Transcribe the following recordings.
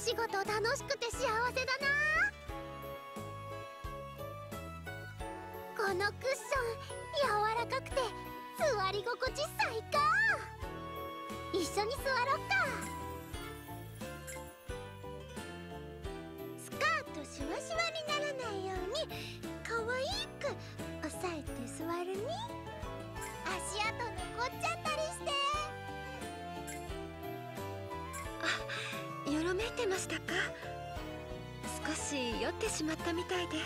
仕事楽しくて幸せだな。このクッション柔らかくて座り心地最高。一緒に座ろっか。スカートシワシワにならないようにめいてましたか？少し酔ってしまったみたいで。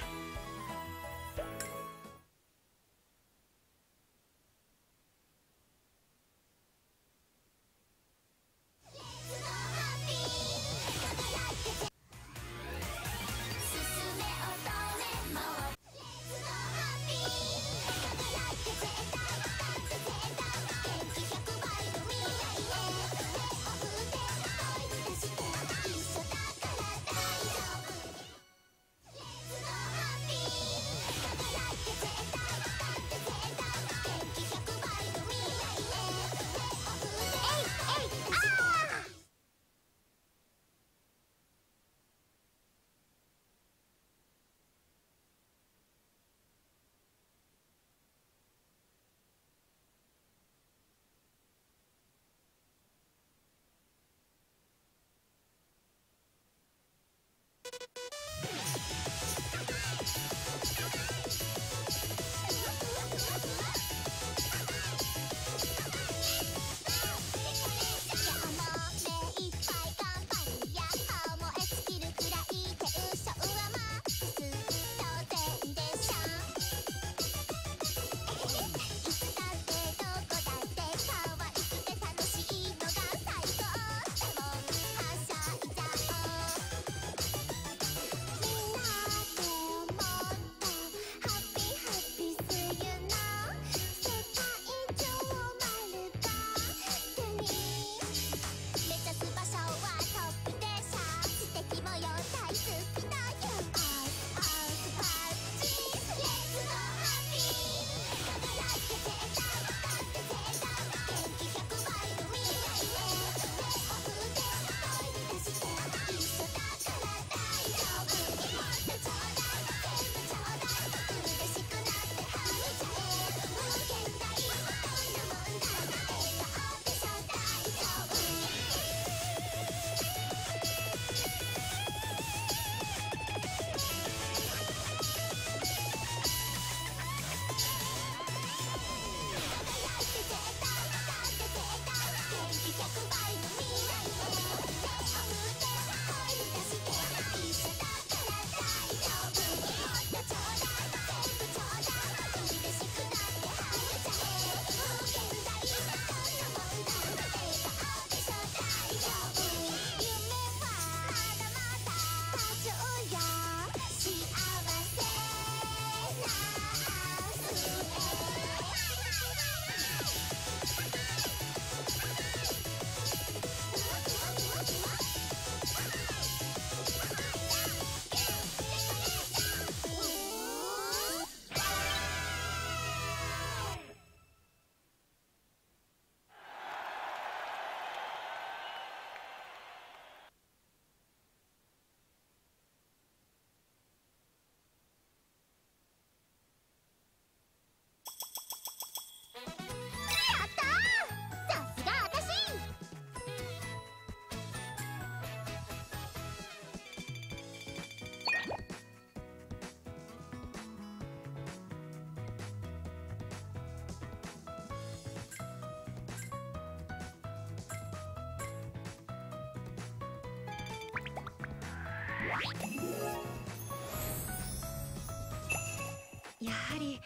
やはり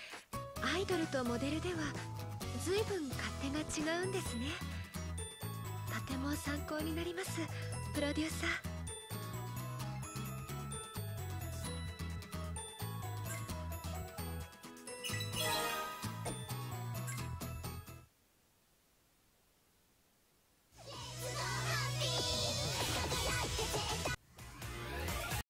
アイドルとモデルでは随分勝手が違うんですね。とても参考になりますプロデューサー。